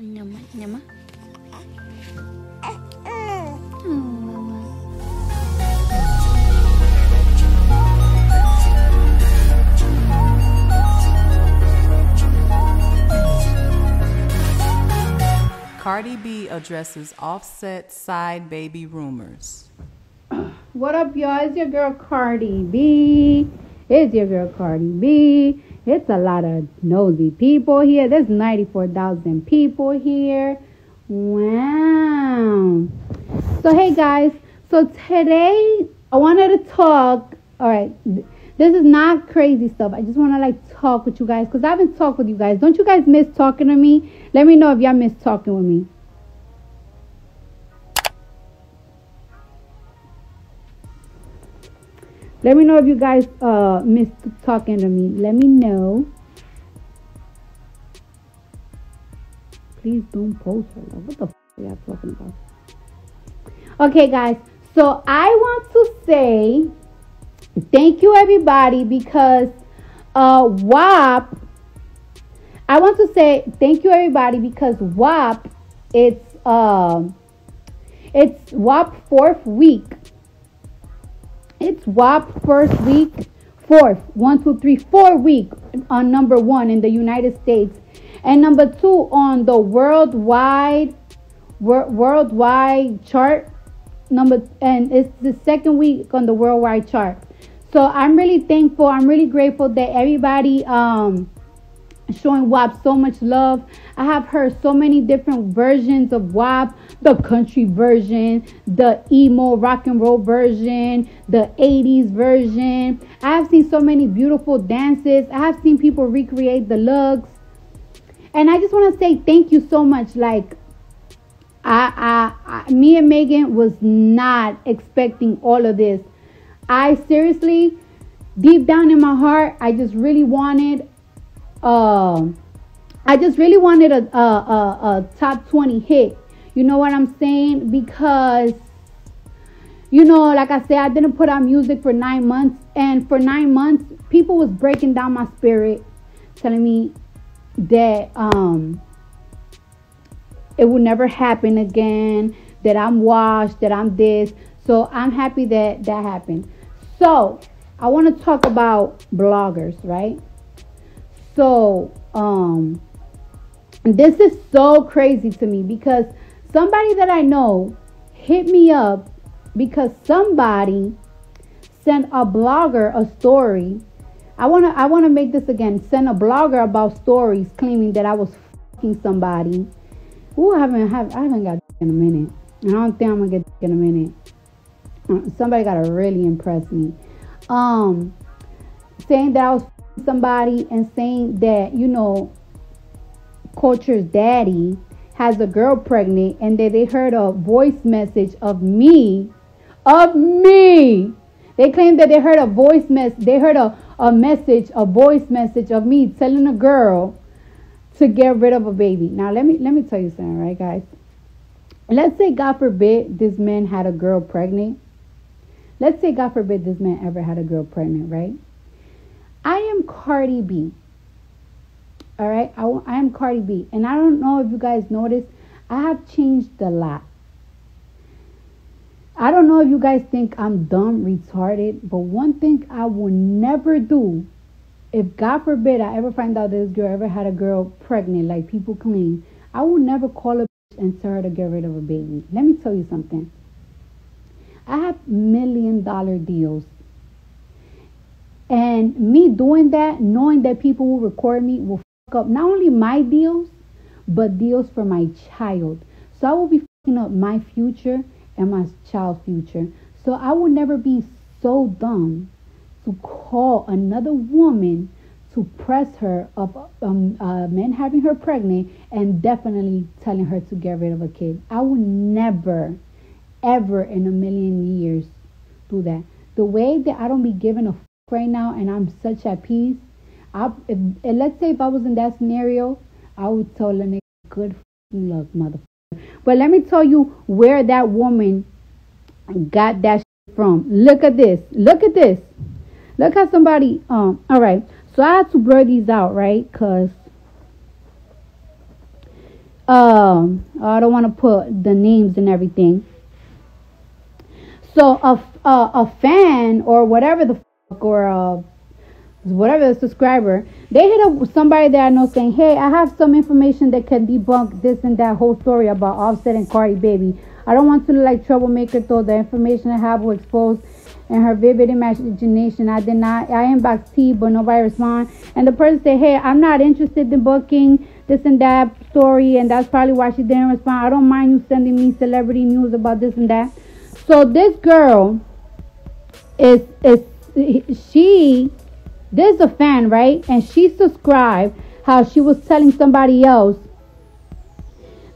Nyama, nyama. Cardi B addresses offset side baby rumors. What up, y'all? It's your girl Cardi B. It's your girl Cardi B. It's a lot of nosy people here. There's 94,000 people here. Wow. So, hey guys. So, today I wanted to talk. All right. This is not crazy stuff. I just want to like talk with you guys because I haven't talked with you guys. Don't you guys miss talking to me? Let me know if y'all miss talking with me. Let me know if you guys uh miss talking to me. Let me know. Please don't post her. What the are y'all talking about? Okay, guys. So I want to say thank you everybody because uh WAP. I want to say thank you everybody because WAP. It's um. it's WAP fourth week it's WAP first week, fourth, one, two, three, four week on number one in the United States, and number two on the worldwide wor- worldwide chart. Number and it's the second week on the worldwide chart. So I'm really thankful. I'm really grateful that everybody um showing WAP so much love. I have heard so many different versions of WAP the country version, the emo rock and roll version, the 80s version. I have seen so many beautiful dances. I have seen people recreate the looks. And I just want to say thank you so much. Like, I, I, I, me and Megan was not expecting all of this. I seriously, deep down in my heart, I just really wanted uh, I just really wanted a, a, a, a top 20 hit. You know what I'm saying? Because, you know, like I said, I didn't put out music for nine months. And for nine months, people was breaking down my spirit, telling me that um, it will never happen again, that I'm washed, that I'm this. So I'm happy that that happened. So I want to talk about bloggers, right? So, um, this is so crazy to me because somebody that I know hit me up because somebody sent a blogger a story. I wanna I wanna make this again. Send a blogger about stories claiming that I was fucking somebody. Ooh, I haven't have I haven't got in a minute. I don't think I'm gonna get in a minute. Uh, somebody gotta really impress me. Um, saying that I was somebody and saying that you know Kulture's daddy has a girl pregnant and that they heard a voice message of me of me. They claim that they heard a voice mess they heard a, a message a voice message of me telling a girl to get rid of a baby. Now let me let me tell you something right guys? Let's say god forbid this man had a girl pregnant. Let's say god forbid this man ever had a girl pregnant right I am Cardi B. All right, I, I am Cardi B, and I don't know if you guys noticed, I have changed a lot. I don't know if you guys think I'm dumb, retarded, but one thing I will never do, if God forbid I ever find out this girl ever had a girl pregnant, like people claim, I will never call a bitch and tell her to get rid of a baby. Let me tell you something. I have million dollar deals and me doing that, knowing that people will record me, will fuck up not only my deals, but deals for my child. So I will be fucking up my future and my child's future. So I will never be so dumb to call another woman to press her of um, uh, men having her pregnant and definitely telling her to get rid of a kid. I will never, ever in a million years do that. The way that I don't be giving a right now and I'm such at peace, I if, let's say if I was in that scenario, I would tell a good luck, motherfucker. But let me tell you where that woman got that from. Look at this. Look at this. Look how somebody um all right. So I had to blur these out, right? Cause um, I don't want to put the names and everything. So a, a, a fan or whatever the or a, whatever the subscriber, they hit up somebody that I know saying, hey, I have some information that can debunk this and that whole story about Offset and Cardi Baby. I don't want to look like troublemaker though. The information I have will expose and her vivid imagination. I did not. I inboxed T, but nobody respond. And the person said, "Hey, I'm not interested in booking this and that story, and that's probably why she didn't respond. I don't mind you sending me celebrity news about this and that." So this girl is is she? There's a fan, right? And she subscribed how she was telling somebody else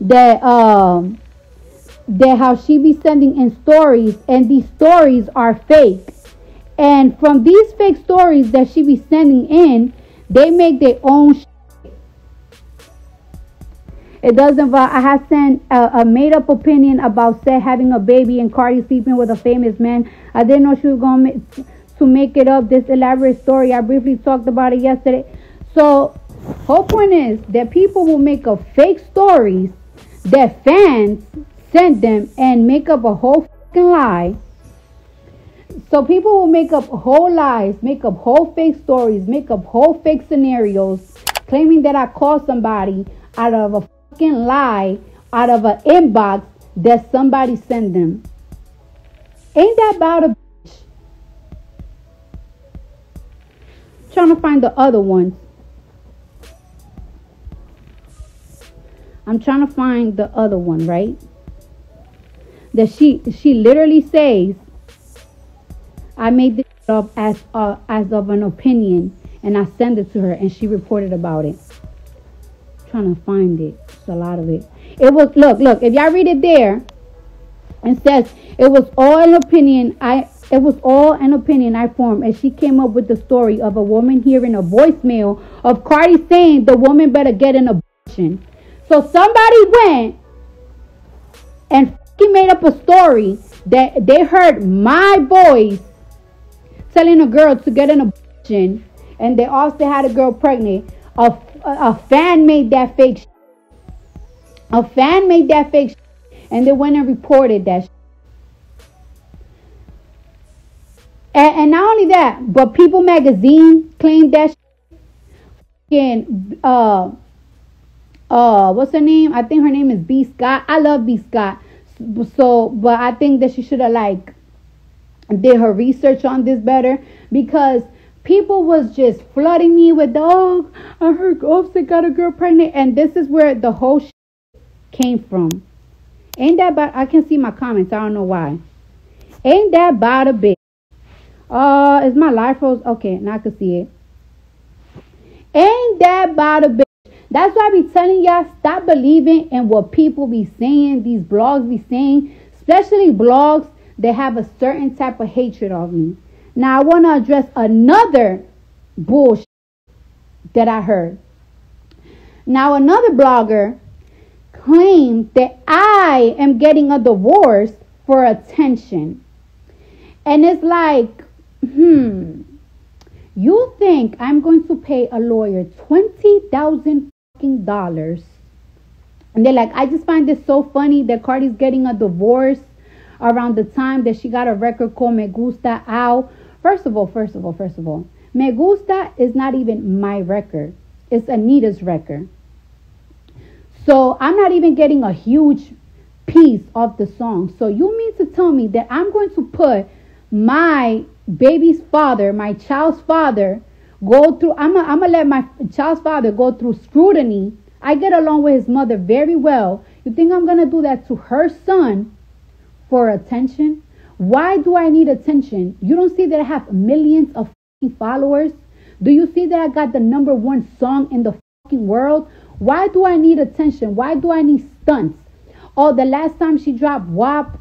that um that how she be sending in stories and these stories are fake and from these fake stories that she be sending in they make their own it doesn't i have sent a, a made-up opinion about Offset having a baby and cardi sleeping with a famous man i didn't know she was going to make it up this elaborate story i briefly talked about it yesterday so whole point is that people will make up fake stories that fans send them and make up a whole fucking lie. So people will make up whole lies, make up whole fake stories, make up whole fake scenarios, claiming that I called somebody out of a fucking lie, out of an inbox that somebody sent them. Ain't that about a Trying to find the other ones. I'm trying to find the other one, right? that she she literally says I made this up as uh, as of an opinion and I sent it to her and she reported about it. I'm trying to find it. It's a lot of it. It was look, look, if y'all read it there, it says it was all an opinion I it was all an opinion I formed as she came up with the story of a woman hearing a voicemail of Cardi saying the woman better get an abortion. So somebody went and made up a story that they heard my voice telling a girl to get an abortion and they also had a girl pregnant. A, a, fan made that fake A fan made that fake and they went and reported that and, and, not only that, but People Magazine claimed that and uh uh what's her name? I think her name is B Scott. I love B Scott. So but i think that she should have like did her research on this better because people was just flooding me with oh i heard offset got a girl pregnant and this is where the whole came from. Ain't that bad i can see my comments i don't know why. Ain't that bad a bit uh is my life froze okay now i can see it ain't that bad a bitch? that's why I be telling y'all stop believing in what people be saying, these blogs be saying, especially blogs that have a certain type of hatred of me. Now I want to address another bullshit that I heard. Now another blogger claimed that I am getting a divorce for attention. And it's like, hmm, you think I'm going to pay a lawyer 20,000 dollars. And they're like, I just find this so funny that Cardi's getting a divorce around the time that she got a record called Me Gusta out. First of all, first of all, first of all, Me Gusta is not even my record. It's Anitta's record. So I'm not even getting a huge piece of the song. So you mean to tell me that I'm going to put my baby's father, my child's father, go through I'm gonna let my child's father go through scrutiny. I get along with his mother very well. You think I'm gonna do that to her son for attention? Why do I need attention? You don't see that I have millions of followers? Do you see that I got the number one song in the fucking world? Why do I need attention? Why do I need stunts? Oh, the last time she dropped WAP,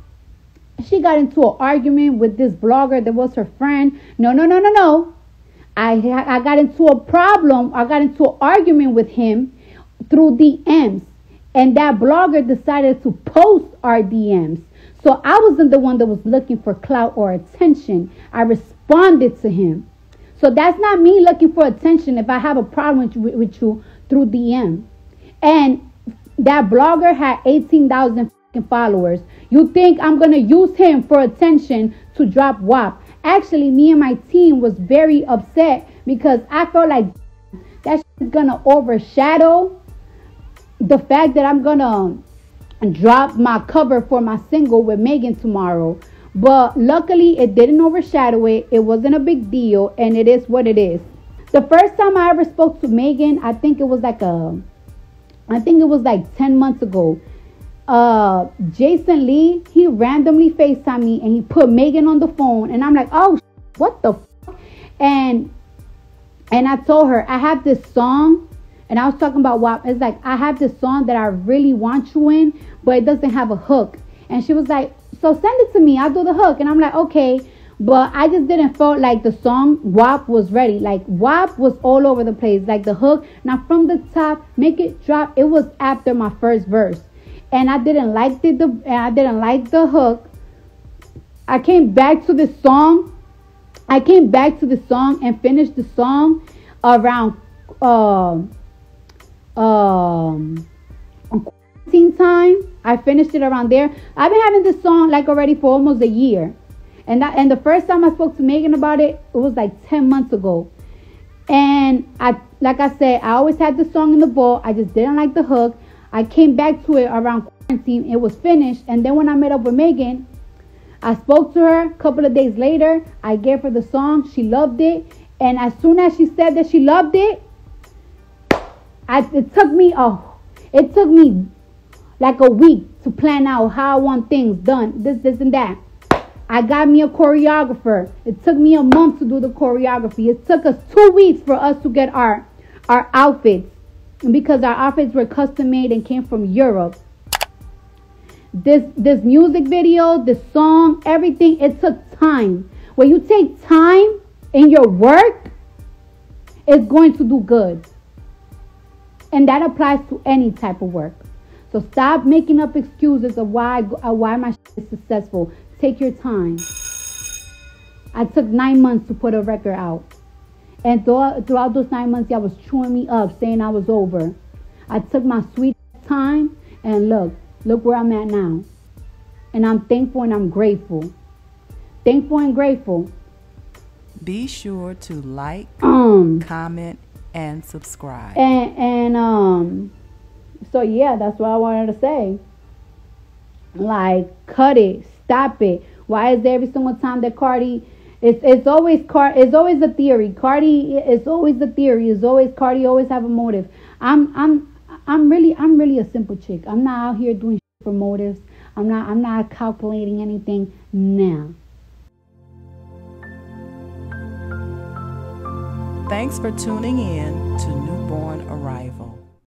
she got into an argument with this blogger that was her friend. No, no, no, no, no. I, I got into a problem, I got into an argument with him through DMs. And that blogger decided to post our DMs. So I wasn't the one that was looking for clout or attention. I responded to him. So that's not me looking for attention if I have a problem with, you through DM. And That blogger had 18,000 followers. You think I'm gonna use him for attention to drop WAP? Actually, me and my team was very upset because I felt like that is gonna overshadow the fact that I'm gonna drop my cover for my single with Megan tomorrow. But luckily, it didn't overshadow it. It wasn't a big deal, and it is what it is. The first time I ever spoke to Megan, I think it was like a, I think it was like 10 months ago. Uh, Jason Lee, he randomly FaceTimed me and he put Megan on the phone, and I'm like, oh, what the, and and I told her I have this song, and I was talking about what it's like. I have this song that I really want you in, but it doesn't have a hook. And she was like, so send it to me. I'll do the hook. And I'm like, okay. But I just didn't feel like the song WAP was ready. Like WAP was all over the place. Like the hook. Now from the top, make it drop. It was after my first verse. And I didn't like the, the I didn't like the hook. I came back to the song. I came back to the song and finished the song around um um quarantine time. I finished it around there. I've been having this song like already for almost a year. And that and the first time I spoke to Megan about it, it was like 10 months ago. And I like I said, I always had the song in the vault. I just didn't like the hook. I came back to it around quarantine. It was finished. And then when I met up with Megan, I spoke to her a couple of days later. I gave her the song. She loved it. And as soon as she said that she loved it, I, it took me a, it took me like a week to plan out how I want things done. This, this, and that. I got me a choreographer. It took me a month to do the choreography. It took us two weeks for us to get our our outfits. Because our outfits were custom made and came from Europe. This this music video, this song, everything, it took time. When you take time in your work, it's going to do good. And that applies to any type of work. So stop making up excuses of why uh, why my is successful. Take your time. I took nine months to put a record out. And th- throughout those nine months, y'all was chewing me up, saying I was over. I took my sweet time, and look, look where I'm at now. And I'm thankful and I'm grateful. Thankful and grateful. Be sure to like, Um, comment, and subscribe. and and um, so yeah, that's what I wanted to say. Like, cut it, stop it. Why is there every single time that Cardi? It's it's always Car. It's always a theory. Cardi. It's always a theory. It's always Cardi. Always have a motive. I'm I'm I'm really I'm really a simple chick. I'm not out here doing for motives. I'm not I'm not calculating anything now. Thanks for tuning in.